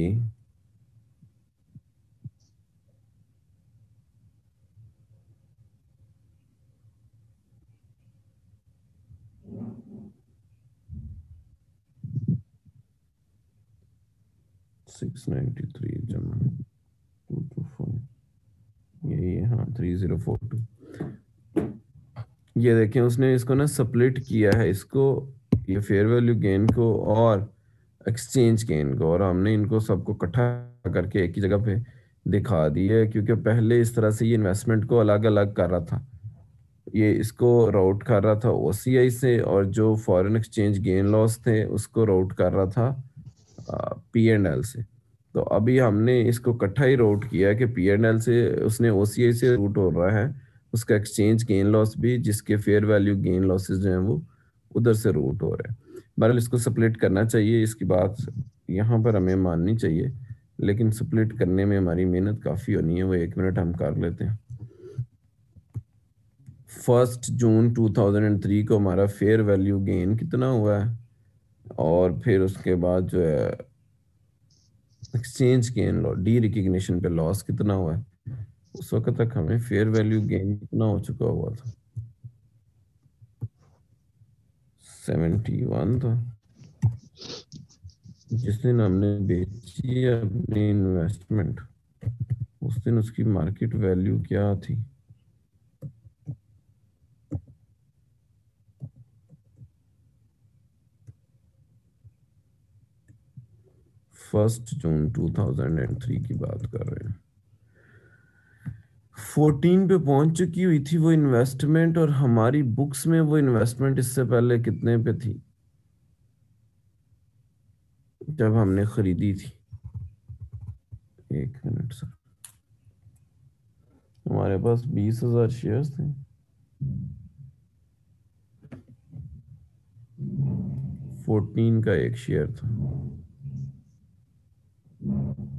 six ninety three जमा टू टू फोर यही है हाँ थ्री ज़ीरो फोर टू ये देखें, उसने इसको ना सप्लिट किया है, इसको, ये फेयर वैल्यू गेन को और एक्सचेंज गेन को, और हमने इनको सबको इकट्ठा करके एक ही जगह पे दिखा दी है, क्योंकि पहले इस तरह से ये इन्वेस्टमेंट को अलग अलग कर रहा था। ये इसको राउट कर रहा था ओसीआई से, और जो फॉरेन एक्सचेंज गेन लॉस थे, उसको राउट कर रहा था। पी एंड एल से। तो अभी हमने इसको इकट्ठा ही रूट किया कि पी एंड एल से उसने ओसीए से रूट हो रहा है, उसका एक्सचेंज गेन लॉस भी, जिसके फेयर वैल्यू गेन लॉसेज जो हैं वो उधर से रूट हो रहे हैं। बहरहाल इसको सप्लिट करना चाहिए, इसकी बात यहाँ पर हमें माननी चाहिए, लेकिन सप्लिट करने में हमारी मेहनत काफ़ी होनी है, वो एक मिनट हम कर लेते हैं। फ़र्स्ट जून 2003 को हमारा फेयर वैल्यू गेन कितना हुआ है? और फिर उसके बाद जो है exchange gain law derecognition पे लॉस कितना हुआ है? उस वक्त तक हमें फेयर वैल्यू गेन कितना हो चुका हुआ था? सेवेंटी वन था। जिस दिन हमने बेची अपनी इन्वेस्टमेंट उस दिन उसकी मार्केट वैल्यू क्या थी? फ़र्स्ट जून 2003 की बात कर रहे हैं। 14 पे पहुँच चुकी हुई थी वो इन्वेस्टमेंट और हमारी बुक्स में वो इन्वेस्टमेंट इससे पहले कितने पे थी? जब हमने खरीदी थी। एक मिनट सर। हमारे पास बीस हज़ार शेयर थे। फोर्टीन का एक शेयर था। Mm-hmm.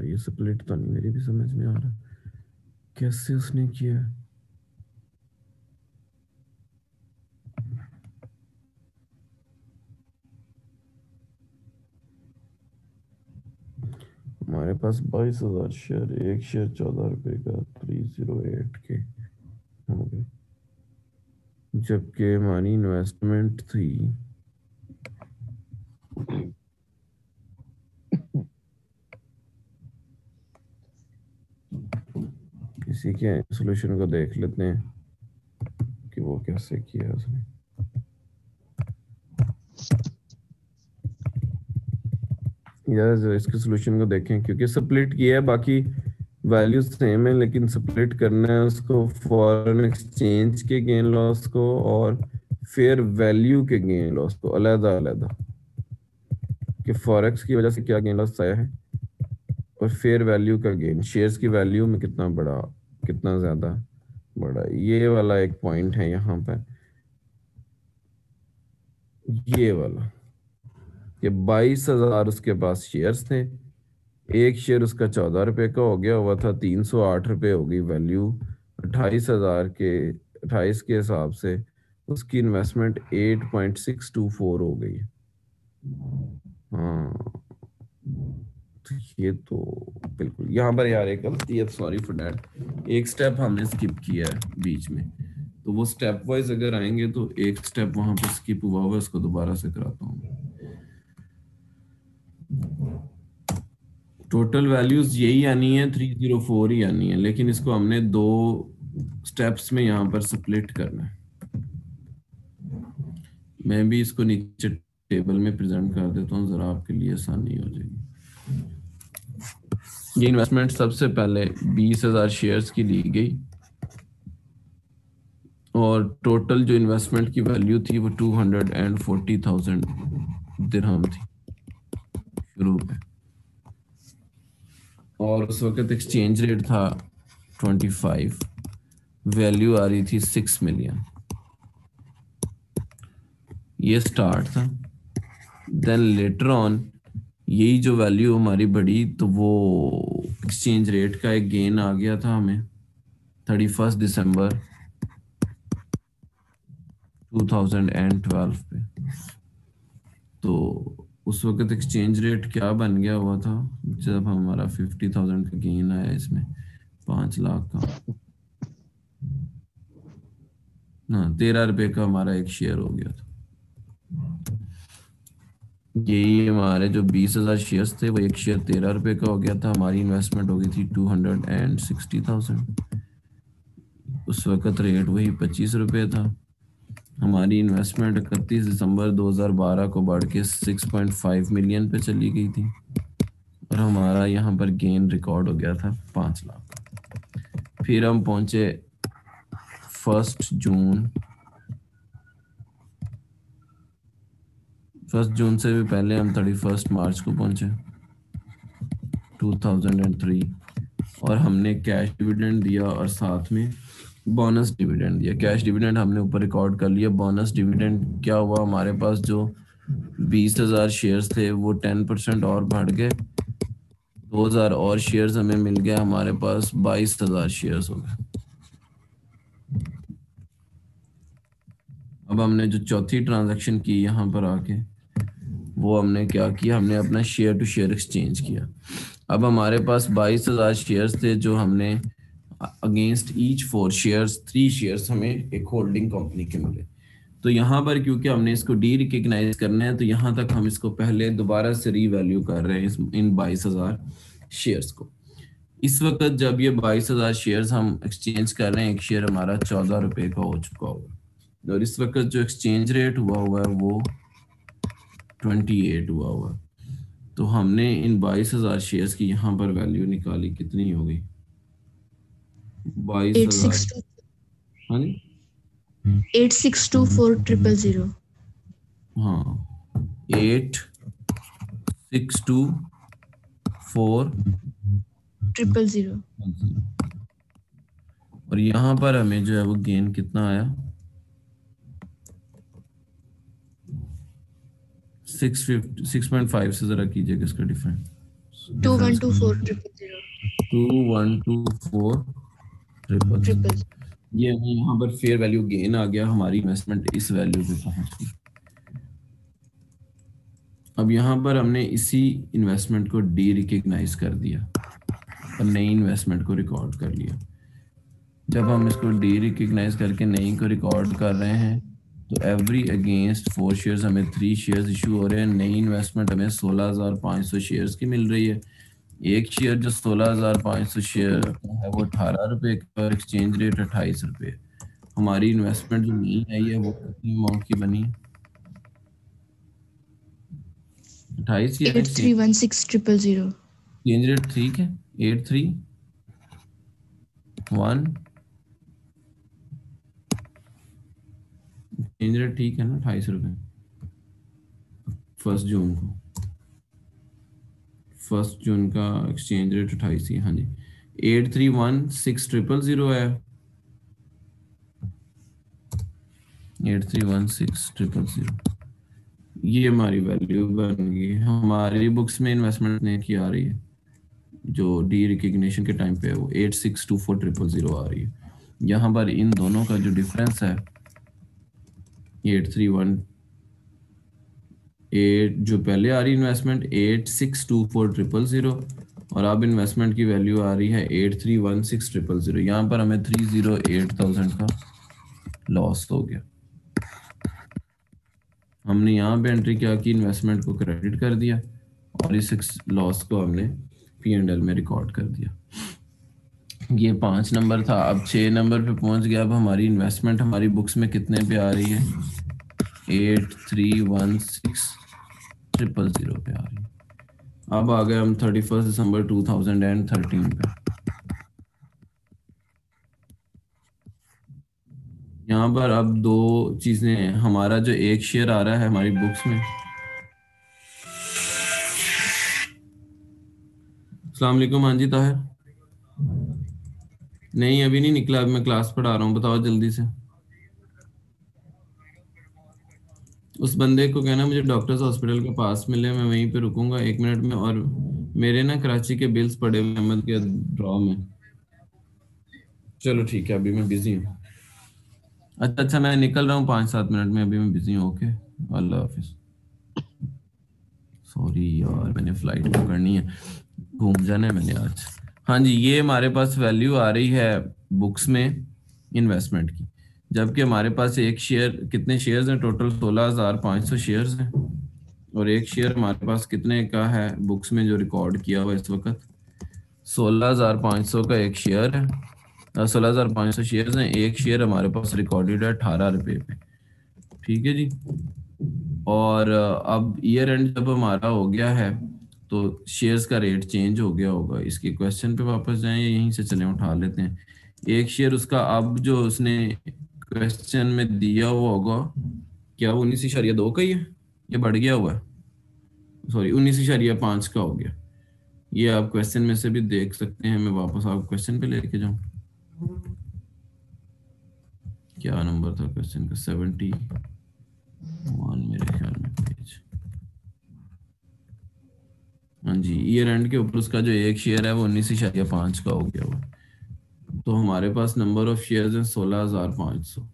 यार, ये स्प्लिट तो नहीं, मेरी भी समझ में आ रहा। कैसे उसने किया? हमारे पास बाईस हज़ार शेयर एक शेयर चौदह रुपए का थ्री ज़ीरो एट के हो गए जबकि हमारी इन्वेस्टमेंट थी इसी के सोल्यूशन को देख लेते हैं कि वो कैसे किया उसने। यार इसके सोल्यूशन को देखें, क्योंकि स्प्लिट किया है, बाकी वैल्यू सेम है, लेकिन स्प्लिट करना है उसको फॉरेन एक्सचेंज के गेन लॉस को और फेयर वैल्यू के गेन लॉस को, अलहदा अलहदा। कि फॉरेक्स की वजह से क्या गेन लॉस आया है और फेयर वैल्यू का गेन शेयर्स की वैल्यू में कितना बड़ा कितना ज़्यादा बड़ा ये वाला एक पॉइंट है यहाँ पर ये वाला ये बाईस हज़ार उसके पास शेयर्स थे। एक शेयर उसका चौदह रुपए का हो गया, हुआ था तीन सौ आठ रुपये हो गई वैल्यू अट्ठाईस हज़ार के, अट्ठाईस के हिसाब से उसकी investment eight point six two four हो गई। हाँ। ये तो बिल्कुल, यहाँ पर यार एक गलती है सॉरी फॉर दैट एक स्टेप हमने स्किप किया है बीच में। तो वो स्टेप वाइज अगर आएँगे तो एक स्टेप वहाँ पर स्किप हुआ हुआ उसको दोबारा से कराता हूँ। टोटल वैल्यूज़ यही आनी है थ्री ज़ीरो फोर ही आनी है, लेकिन इसको हमने दो स्टेप्स में यहाँ पर स्प्लिट करना है। मैं भी इसको नीचे टेबल में प्रेजेंट कर देता हूँ, जरा आपके लिए आसानी हो जाएगी। ये इन्वेस्टमेंट सबसे पहले बीस हज़ार शेयर्स की ली गई। और टोटल जो इन्वेस्टमेंट की वैल्यू थी वो two hundred and forty thousand दिरहम थी। शुरू में। और उस वक्त एक्सचेंज रेट था ट्वेंटी फाइव वैल्यू आ रही थी सिक्स मिलियन ये स्टार्ट था। देन लेटर ऑन यही जो वैल्यू हमारी बढ़ी तो वो एक्सचेंज रेट का एक गेन आ गया था हमें। थर्टी फ़र्स्ट दिसंबर 2012 पे। तो उस वक्त एक्सचेंज रेट क्या बन गया हुआ था? जब हमारा फिफ्टी थाउज़ेंड का गेन आया इसमें, पाँच लाख का। ना, तेरह रुपए का हमारा एक शेयर हो गया था। यही हमारे जो बीस हज़ार शेयर थे, वो एक शेयर तेरह रुपए का हो गया था। हमारी इन्वेस्टमेंट हो गई थी two hundred and sixty thousand उस वक्त रेट वही पच्चीस रुपए था। हमारी इन्वेस्टमेंट इकतीस दिसंबर 2012 को बढ़ के 6.5 मिलियन पे चली गई थी। और हमारा यहाँ पर गेन रिकॉर्ड हो गया था पाँच लाख। फिर हम पहुँचे फ़र्स्ट जून फ़र्स्ट जून से भी पहले हम थर्टी फ़र्स्ट मार्च को पहुँचे। 2003 और हमने कैश डिविडेंड दिया और साथ में बोनस डिविडेंड दिया। कैश डिविडेंड हमने ऊपर रिकॉर्ड कर लिया। बोनस डिविडेंड क्या हुआ? हमारे पास जो बीस हज़ार शेयर थे, वो टेन परसेंट और बढ़ गए। दो हज़ार और शेयर्स हमें मिल गए। हमारे पास बाईस हज़ार शेयर हो गए। अब हमने जो चौथी ट्रांजैक्शन की यहाँ पर आके वो हमने क्या किया? हमने अपना शेयर टू शेयर एक्सचेंज किया। अब हमारे पास बाईस हज़ार शेयर थे जो हमने against each four shares three shares हमें एक होल्डिंग कंपनी के मिले। तो यहाँ पर क्योंकि हमने इसको डी रिकग्नाइज करना है तो यहाँ तक हम इसको पहले दोबारा से रीवैल्यू कर रहे हैं इन बाईस हज़ार शेयर्स को। इस वक्त जब ये बाईस हज़ार शेयर हम एक्सचेंज कर रहे हैं, एक शेयर हमारा चौदह रुपए का हो चुका होगा। और इस वक्त जो एक्सचेंज रेट हुआ हुआ है, वो ट्वेंटी एट हुआ हुआ तो हमने इन बाईस हज़ार शेयर की यहाँ पर वैल्यू निकाली। कितनी हो गई? बाईस हज़ार। हाँ जी? Eight six two four triple zero. हाँ। Eight six two four triple zero. और यहाँ पर हमें जो है वो गेन कितना आया? सिक्स सिक्स पॉइंट फाइव से जरा कीजिएगा इसका different two one two four triple zero two one two four triple triple ये हमें यहाँ पर फेयर वैल्यू गेन आ गया हमारी इन्वेस्टमेंट इस वैल्यू पे पहुँच। गई अब यहाँ पर हमने इसी इन्वेस्टमेंट को डी रिकग्नाइज कर दिया और नई इन्वेस्टमेंट को रिकॉर्ड कर लिया। जब हम इसको डी रिकग्नाइज करके नई को रिकॉर्ड कर रहे हैं तो एवरी अगेंस्ट फोर शेयर्स हमें थ्री शेयर्स इशू हो रहे हैं। नई इन्वेस्टमेंट हमें सोलह हज़ार पाँच सौ शेयर्स की मिल रही है। एक शेयर जो सोलह हज़ार पाँच सौ शेयर है वो अठारह रुपए का एक्सचेंज रेट अट्ठाईस रुपए। हमारी इन्वेस्टमेंट जो नहीं आई है वो कितनी अमाउंट की बनी? अट्ठाईस एक्सचेंज रेट ठीक है eight three? One? Exchange rate ठीक है ना, अट्ठाईस रुपए। फ़र्स्ट जून को। फ़र्स्ट जून का एक्सचेंज रेट अट्ठाईस ही हाँ जी। Eight three one six triple zero है। Eight three one six triple zero ये हमारी वैल्यू बन गई हमारी बुक्स में इन्वेस्टमेंट ने की आ रही है। जो डी रिकग्निशन के टाइम पे है, वो eight six two four triple zero आ रही है। यहाँ पर इन दोनों का जो डिफरेंस है एट थ्री वन, एट जो पहले आ रही investment eight six two four triple zero और अब इन्वेस्टमेंट की वैल्यू आ रही है eight three one six triple zero. यहाँ पर हमें थ्री ज़ीरो एट थाउज़ेंड का लॉस हो गया। हमने यहाँ पे एंट्री क्या की? इन्वेस्टमेंट को क्रेडिट कर दिया और इस लॉस को हमने पी एंड एल में रिकॉर्ड कर दिया। ये पाँच नंबर था, अब छः नंबर पे पहुँच गया। अब हमारी इन्वेस्टमेंट हमारी बुक्स में कितने पे आ रही है? Eight three one six triple zero पे आ रही है। अब आ गए हम thirty first December two thousand and thirteen पे। यहाँ पर अब दो चीज़ें हमारा जो एक शेयर आ रहा है हमारी बुक्स में। वालेकुम हाँ जी, ताहिर। नहीं, अभी नहीं निकला मैं क्लास पढ़ा रहा हूँ, बताओ जल्दी से। उस बंदे को कहना, मुझे डॉक्टर्स हॉस्पिटल के पास मिले, मैं वहीं पे रुकूँगा, एक मिनट में, और मेरे ना कराची के बिल्स पड़े हुए अहमद के ड्रॉ में। चलो ठीक है, अभी मैं बिज़ी हूँ। अच्छा अच्छा मैं निकल रहा हूँ पाँच सात मिनट में, अभी मैं बिज़ी हूँ ओके अल्लाह हाफिज। सॉरी यार, मैंने फ़्लाइट पकड़नी है। घूम जाना है मैंने आज। हाँ जी, ये हमारे पास वैल्यू आ रही है बुक्स में इन्वेस्टमेंट की। जबकि हमारे पास एक शेयर कितने शेयर्स हैं? टोटल सोलह हज़ार पाँच सौ शेयर हैं। और एक शेयर हमारे पास कितने का है बुक्स में जो रिकॉर्ड किया हुआ इस वक्त? सोलह हज़ार पाँच सौ का एक शेयर है। सोलह हज़ार पाँच सौ शेयर हैं। एक शेयर हमारे पास रिकॉर्डेड है अठारह रुपये पे। ठीक है जी? और अब ईयर एंड जब हमारा हो गया है तो शेयर्स का रेट चेंज हो गया होगा। इसके क्वेश्चन पे वापस जाएँ, यहीं से चले, उठा लेते हैं। एक शेयर उसका अब जो उसने क्वेश्चन में दिया हुआ होगा, क्या उन्नीस इशारिया दो का ही है? ये बढ़ गया हुआ है। सॉरी उन्नीस इशारिया पाँच का हो गया। ये आप क्वेश्चन में से भी देख सकते हैं, मैं वापस आप क्वेश्चन पे लेके जाऊँ। क्या नंबर था क्वेश्चन का? सेवेंटी वन मेरे ख्याल में पेज हाँ जी ईयर एंड के ऊपर उसका जो एक शेयर है वो उन्नीस इशारिया पाँच का हो गया हुआ तो हमारे पास नंबर ऑफ़ शेयर्स हैं सोलह हज़ार पाँच सौ।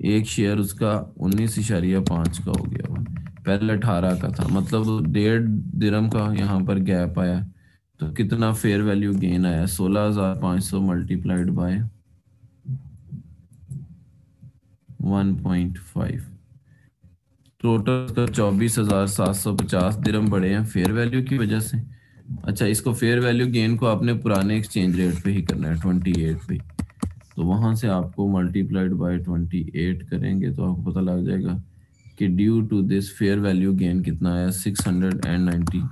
एक शेयर उसका उन्नीस इशारिया पाँच का हो गया हुआ पहले अठारह का था मतलब डेढ़ दिरम का यहाँ पर गैप आया। तो कितना फेयर वैल्यू गेन आया? सोलह हज़ार पाँच सौ multiplied by one point five total का चौबीस हज़ार सात सौ पचास दिरम बढ़े हैं फेयर वैल्यू की वजह से। अच्छा इसको फेयर वैल्यू गेन को आपने पुराने एक्सचेंज रेट पे ही करना है, ट्वेंटी एट पे। तो वहाँ से आपको मल्टीप्लाइड बाय ट्वेंटी एट करेंगे तो आपको पता लग जाएगा कि due to this fair value gain कितना आया, six hundred and ninety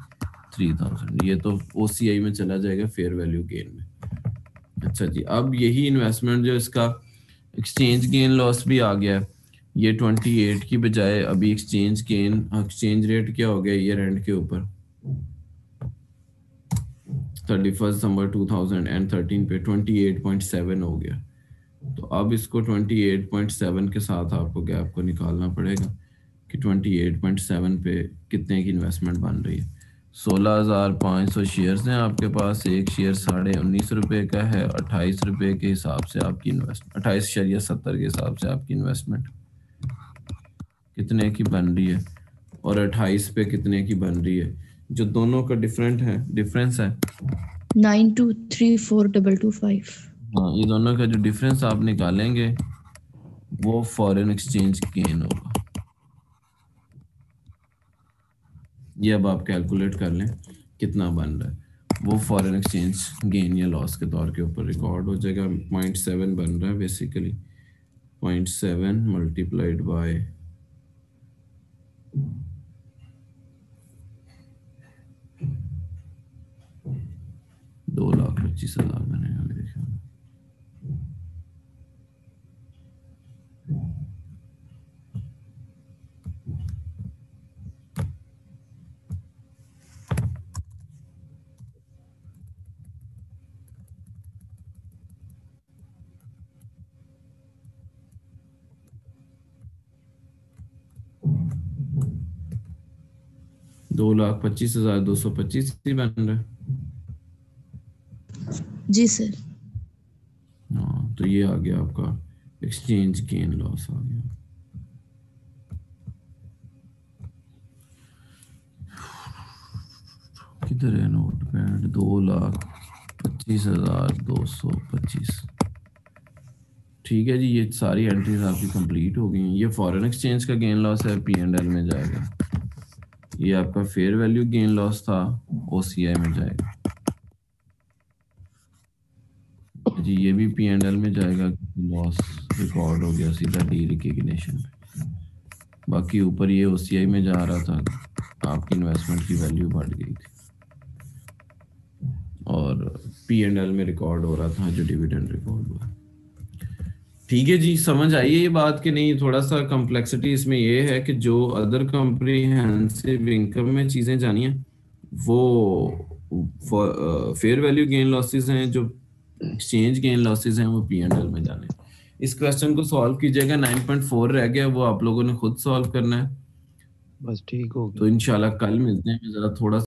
three thousand. ये तो ओ सी आई में चला जाएगा फेयर वैल्यू गेन में। अच्छा जी, अब यही इन्वेस्टमेंट जो इसका एक्सचेंज गेन लॉस भी आ गया है। ये ट्वेंटी एट की बजाय अभी एक्सचेंज गेन एक्सचेंज रेट क्या हो गया ईयर एंड के ऊपर? Thirty first December two thousand and thirteen पे ट्वेंटी एट पॉइंट सेवन हो गया। तो अब इसको ट्वेंटी एट पॉइंट सेवन के साथ आपको गैप को निकालना पड़ेगा कि ट्वेंटी एट पॉइंट सेवन पे कितने की इन्वेस्टमेंट बन रही है। सोलह हज़ार पाँच सौ शेयर्स हैं आपके पास, एक शेयर साढ़े उन्नीस रुपये का है, अट्ठाईस रुपये के हिसाब से आपकी इन्वेस्टमेंट अट्ठाईस शरिया सत्तर के हिसाब से आपकी इन्वेस्टमेंट कितने की बन रही है और अट्ठाईस पे कितने की बन रही है? जो दोनों का डिफरेंट है डिफरेंस है? Nine two three four double two five. हाँ ये दोनों का जो डिफरेंस आप निकालेंगे वो फॉरेन एक्सचेंज गेन होगा। ये अब आप कैलकुलेट कर लें कितना बन रहा है। वो फॉरेन एक्सचेंज गेन या लॉस के तौर के ऊपर रिकॉर्ड हो जाएगा। पॉइंट सेवन बन रहा है basically point seven multiplied by दो लाख पच्चीस हज़ार बनेगा मेरे ख्याल में दो लाख पच्चीस हज़ार दो सौ पच्चीस ही बन रहा है। जी सर। हाँ तो ये आ गया आपका एक्सचेंज गेन लॉस आ गया। किधर है नोट पैड दो लाख पच्चीस हज़ार दो सौ पच्चीस। ठीक है जी ये सारी एंट्रीज आपकी कंप्लीट हो गई हैं। ये फॉरेन एक्सचेंज का गेन लॉस है पी एंड एल में जाएगा। ये आपका फेयर वैल्यू गेन लॉस था ओसीआई में जाएगा। जी, ये भी पी एंड एल में जाएगा लॉस रिकॉर्ड हो गया सीधा डी रिकग्निशन बाकी ऊपर ये ओसीआई में जा रहा था, आपकी इन्वेस्टमेंट की वैल्यू बढ़ गई थी। और पी एंड एल में रिकॉर्ड हो रहा था, जो डिविडेंड रिकॉर्ड हुआ। ठीक है जी समझ आई है ये बात कि नहीं? थोड़ा सा कम्प्लेक्सिटी इसमें ये है कि जो अदर कम्प्रीहेंसिव इनकम में चीज़ें जानी है वो फेयर वैल्यू गेन लॉसेस हैं जो एक्सचेंज गेन लॉसेस हैं वो पी एंड एल में जाने इस क्वेश्चन को सॉल्व कीजिएगा 9.4 रह गया वो आप लोगों ने खुद सॉल्व करना है। बस ठीक हो गया। तो इनशाला कल मिलते हैं जरा थोड़ा